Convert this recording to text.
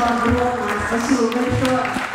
Спасибо тебе.